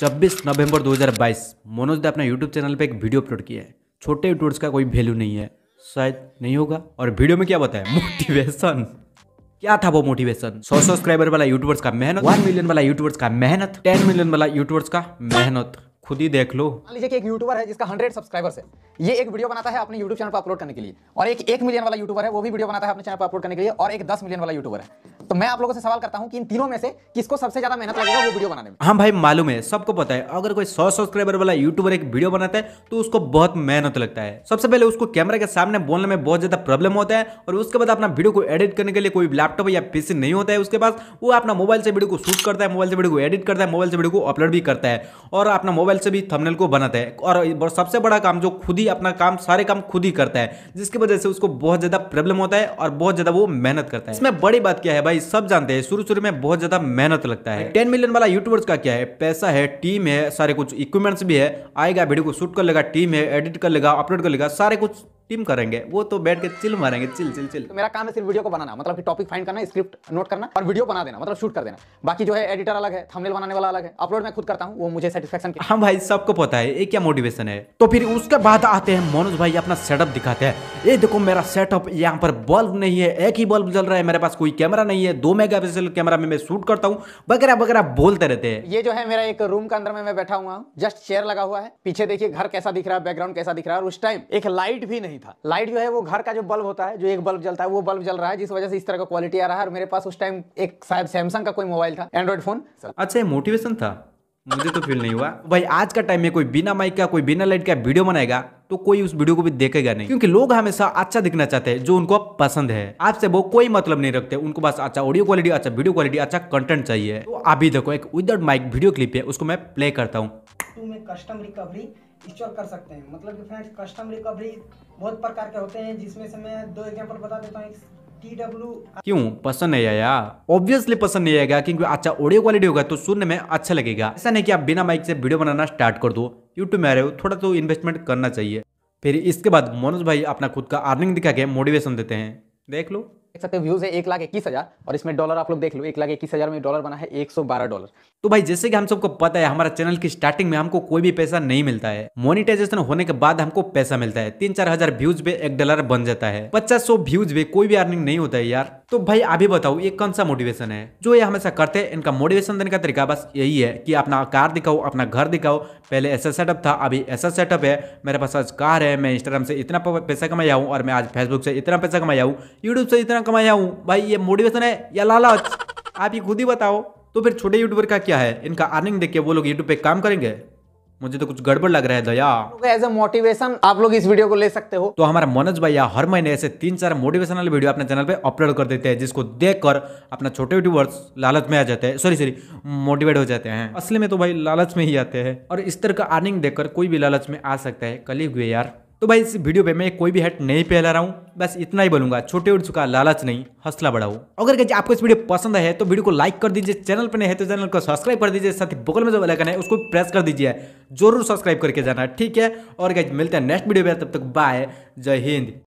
26 नवंबर 2022 मनोज ने अपना YouTube channel पे एक वीडियो अपलोड किया है। छोटे यूट्यूबर्स का कोई वैल्यू नहीं है। शायद नहीं होगा। और वीडियो में क्या बताया मोटिवेशन क्या था वो मोटिवेशन सौ सब्सक्राइबर वाला यूट्यूबर्स का मेहनत? वन मिलियन वाला यूट्यूबर्स का मेहनत? टेन मिलियन वाला यूट्यूबर्स का मेहनत? खुद ही देख लो। मान लीजिए कि एक यूट्यूबर है जिसका 100 सब्सक्राइबर्स है। ये एक वीडियो बनाता है अपने यूट्यूब चैनल पर अपलोड करने के लिए। और एक एक मिलियन वाला यूट्यूबर है, वो भी वीडियो बनाता है अपने चैनल पर अपलोड करने के लिए। और एक 10 मिलियन वाला यूट्यूबर है। तो मैं आप लोगों से सवाल करता हूँ कि इन तीनों में से किसको सबसे ज़्यादा मेहनत लगेगा वो वीडियो बनाने में? हाँ भाई, मालूम है, सबको पता है। अगर कोई सौ सब्सक्राइबर वाला यूट्यूबर एक वीडियो बनाता है तो उसको बहुत मेहनत लगता है। सबसे पहले उसको कैमरा के सामने बोलने में बहुत ज़्यादा प्रॉब्लम होता है और उसके बाद अपना वीडियो को एडिट करने के लिए कोई लैपटॉप या पीसी नहीं होता है। उसके पास वो अपना मोबाइल से वीडियो को शूट करता है मोबाइल से वीडियो को एडिट करता है मोबाइल से वीडियो को अपलोड भी करता है और अपना मोबाइल से भी थंबनेल को बनाता है। और सबसे बड़ा काम जो खुद ही अपना काम, सारे काम खुद ही करता है, जिसकी वजह से उसको बहुत ज़्यादा प्रॉब्लम होता है और बहुत ज़्यादा वो मेहनत करता है। इसमें बड़ी बात क्या है भाई? सब जानते हैं शुरू शुरू में बहुत ज़्यादा मेहनत लगता है। टेन मिलियन वाला यूट्यूबर्स का क्या है? पैसा है, टीम है, सारे कुछ इक्विपमेंट्स भी है। आएगा वीडियो को शूट कर लेगा, टीम है, एडिट कर लेगा, अपलोड कर लेगा, सारे कुछ टीम करेंगे वो तो बैठ के चिल मारेंगे चिल चिल चिल। तो मेरा काम है सिर्फ़ वीडियो को बनाना मतलब कि टॉपिक फाइंड करना स्क्रिप्ट नोट करना और वीडियो बना देना मतलब शूट कर देना। बाकी जो है एडिटर अलग है थंबनेल बनाने वाला अलग है अपलोड मैं खुद करता हूँ वो मुझे सेटिस्फेक्शन हाँ भाई सबको पता है ये क्या मोटिवेशन है? तो फिर उसके बाद आते हैं मनोज भाई अपना सेटअप दिखाते हैं। ये देखो मेरा सेटअप यहाँ पर बल्ब नहीं है एक ही बल्ब जल रहा है मेरे पास कोई कैमरा नहीं है दो मेगा पिक्सल कैमरा में मैं शूट करता हूँ वगैरह वगैरह बोलते रहते हैं। ये जो है मेरा एक रूम के अंदर में मैं बैठा हुआ हूँ जस्ट चेयर लगा हुआ है पीछे देखिए घर कैसा दिख रहा है बैकग्राउंड कैसा दिख रहा है और उस टाइम एक लाइट भी नहीं। था। लाइट जो है वो घर का जो बल्ब होता है जो एक बल्ब जलता है वो बल्ब जल रहा है जिस वजह से इस तरह का क्वालिटी आ रहा है। और मेरे पास उस टाइम एक शायद सैमसंग का कोई मोबाइल था एंड्रॉइड फ़ोन अच्छा मोटिवेशन था? मुझे तो फील नहीं हुआ। भाई आज का टाइम में कोई बिना माइक का कोई बिना लाइट का वीडियो बनाएगा? तो कोई उस वीडियो को भी देखेगा नहीं। क्योंकि लोग हमेशा अच्छा दिखना चाहते हैं जो उनको पसंद है। आपसे वो कोई मतलब नहीं रखते। उनको बस अच्छा ऑडियो क्वालिटी अच्छा वीडियो क्वालिटी अच्छा कंटेंट चाहिए। तो अभी देखो एक विदाउट माइक वीडियो क्लिप है उसको मैं प्ले करता हूँ। में कस्टम रिकवरी इंस्टॉल कर सकते हैं। मतलब कि फ्रेंड्स कस्टम रिकवरी बहुत प्रकार के होते हैं जिसमें से मैं दो एग्जांपल बता देता हूँ। क्यों? पसंद नहीं आया। ऑब्वियसली पसंद नहीं आएगा क्योंकि अच्छा ऑडियो क्वालिटी होगा तो सुनने में अच्छा लगेगा। ऐसा नहीं कि आप बिना माइक से वीडियो बनाना स्टार्ट कर दो। यूट्यूब में आ रहे हो थोड़ा तो इन्वेस्टमेंट करना चाहिए। फिर इसके बाद मनोज भाई अपना खुद का अर्निंग दिखा के मोटिवेशन देते हैं। देख लो। देख सकते व्यूज़ है एक लाख इक्कीस हज़ार और इसमें डॉलर आप लोग देख लो एक लाख इक्कीस हज़ार में डॉलर बना है एक सौ बारह डॉलर तो भाई जैसे कि हम सबको पता है हमारा चैनल की स्टार्टिंग में हमको कोई भी पैसा नहीं मिलता है। मोनिटाइजेशन होने के बाद हमको पैसा मिलता है। तीन चार हज़ार व्यूज़ पे एक डॉलर बन जाता है। पचास सौ व्यूज़ पे कोई भी अर्निंग नहीं होता है यार। तो भाई अभी बताओ, ये कौन सा मोटिवेशन है? जो ये हमेशा करते हैं, इनका मोटिवेशन देने का तरीका बस यही है कि अपना कार दिखाओ, अपना घर दिखाओ। पहले ऐसा सेटअप था, अभी ऐसा सेटअप है। मेरे पास आज कार है, मैं इंस्टाग्राम से इतना पैसा कमाया हूँ और मैं आज फेसबुक से इतना पैसा कमाया हूँ यूट्यूब से इतना कमाया हूँ। भाई, ये मोटिवेशन है या लालच? आप ये खुद ही बताओ। तो फिर छोटे यूट्यूबर का क्या है? इनका अर्निंग देख के वो लोग यूट्यूब पे काम करेंगे? मुझे तो कुछ गड़बड़ लग रहा है दया। एज ए मोटिवेशन आप लोग इस वीडियो को ले सकते हो। तो हमारा मनोज भैया हर महीने ऐसे तीन चार मोटिवेशनल वीडियो अपने चैनल पे अपलोड कर देते हैं जिसको देखकर अपना छोटे यूट्यूबर्स लालच में आ जाते हैं। सॉरी सॉरी मोटिवेट हो जाते हैं। असली में तो भाई लालच में ही आते हैं। और इस तरह का अर्निंग देखकर कोई भी लालच में आ सकता है। कल हुए यार। तो भाई इस वीडियो पे मैं कोई भी हेट नहीं फैला रहा हूँ, बस इतना ही बोलूँगा, छोटे उड़ चुका, लालच नहीं, हौसला बढ़ाओ। अगर कहीं आपको इस वीडियो पसंद है तो वीडियो को लाइक कर दीजिए, चैनल पर नहीं है तो चैनल को सब्सक्राइब कर दीजिए, साथ ही बगल में जो बेलाइकन है, उसको प्रेस कर दीजिए, ज़रूर सब्सक्राइब करके जाना, ठीक है? और कहीं मिलते हैं नेक्स्ट वीडियो में तब तक बाय जय हिंद।